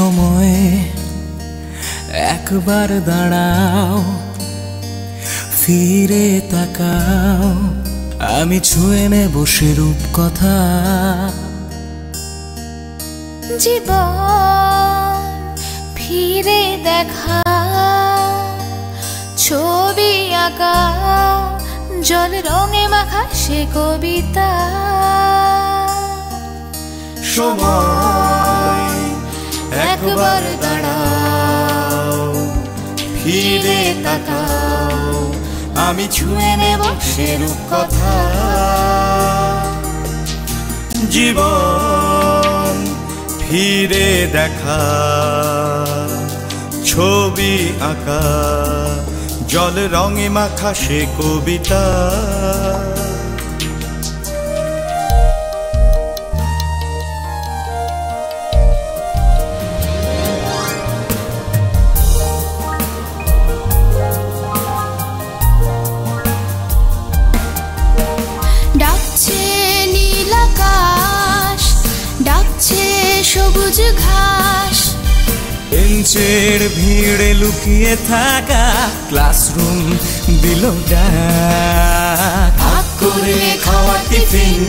সময় একবার দাঁড়াও ফিরে তাকাও। আমি ছুঁয়ে নেব সেরূপ কথা জীবন ফিরে দেখা ছবি আঁকা জল রঙে মাখা সে কবিতা। সময় একবার দাঁড়াও, ফিরে তাকাও, আমি ছুঁয়ে নেব সেরূপ কথা। জীবন ফিরে দেখা, ছবি আঁকা, জল রঙে মাখা সে কবিতা। সবুজ ঘাস। বেঞ্চের ভিড়ে লুকিয়ে থাকা ক্লাসরুম দিল ডাক। করে খাওয়া টিফিন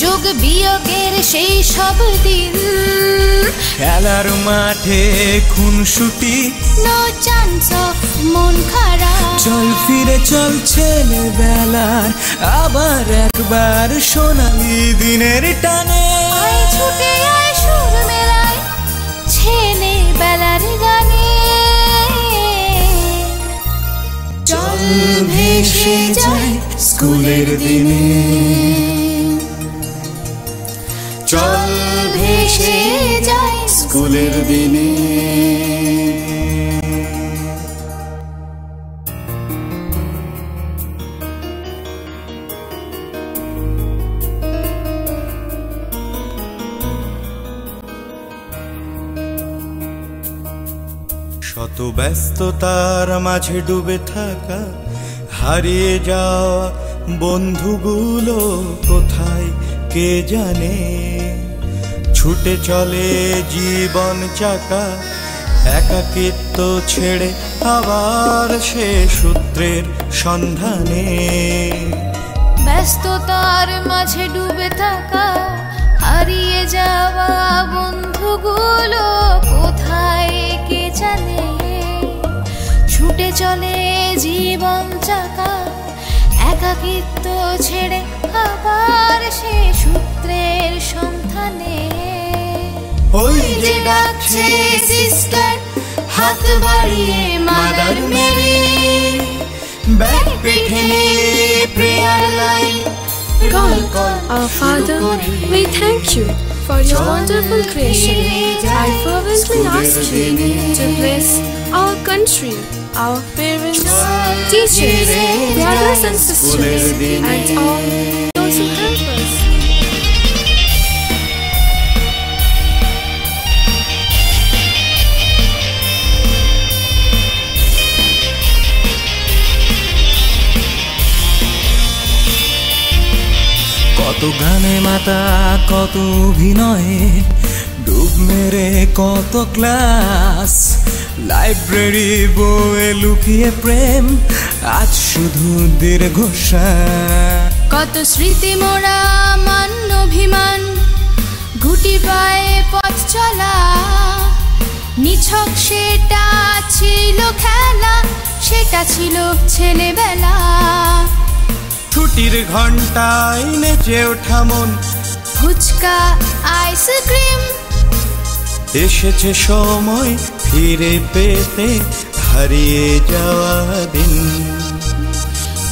যোগ বিয়োগের সেই সব দিন। খেলার মাঠে খুনসুটি নো চান্স অফ মন খারাপ। চল ফিরে চল ছেলেবেলার আবার একবার সোনালি দিনের টানে। ছুটে আয় ভেসে যায় স্কুলের দিনে। চল ভেসে যায় স্কুলের দিনে। শত ব্যস্ততার মাঝে ডুবে থাকা, হারিয়ে যাওয়া বন্ধুগুলো কোথায় কে জানে? ছুটে চলে জীবন চাকা, একাকিত্ব ছেড়ে আবার সে সূত্রের সন্ধানে। ব্যস্ততার মাঝে ডুবে থাকা, হারিয়ে যাওয়া বন্ধুগুলো কোথায় কে জানে? ছুটে চলে জীবন চাকা একাকিত্ব ছেড়ে আবার সে সূত্রের সন্ধানে ওই যে ডাকছে সিস্টার হাত বাড়িয়ে মাদার মেরি ব্যাগ পিঠে প্রেয়ার লাইন কল কল Our Father, we thank you for your wonderful creation. I fervently ask you to bless our country, our parents, teachers, brothers and sisters, and all those who help us. কত গানে মাতা কত অভিনয়ে ডুব মেরে কত ক্লাস লাইব্রেরি বয়ে লুকিয়ে প্রেম আজ শুধু দীর্ঘশ্বাস। কত স্মৃতি মোরা মান্য অভিমান গুটি পায়ে পথ চলা। নিছক সেটা ছিল খেলা সেটা ছিল ছেলেবেলা। ছুটির ঘন্টায় নেচে ওঠা মন। Phuchka ice cream. এসেছে সময় ফিরে পেতে হারিয়ে যাওয়া দিন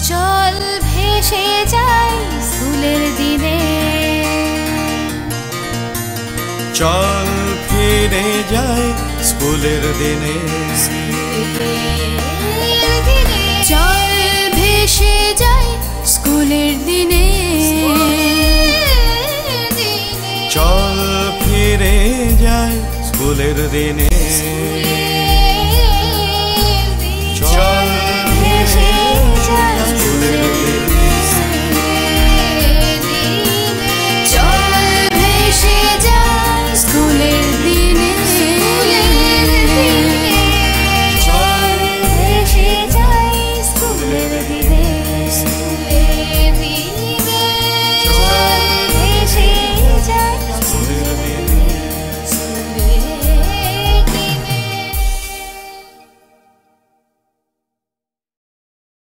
চল ভেসে যাই স্কুলের দিনে। চল ফিরে যায় স্কুলের দিনে। চল ভেসে যাই স্কুলের দিনে। চল ফিরে যায় স্কুলের দিনে।